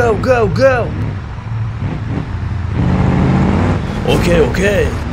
go, go, go! Okay, okay.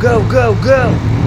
Go, go, go!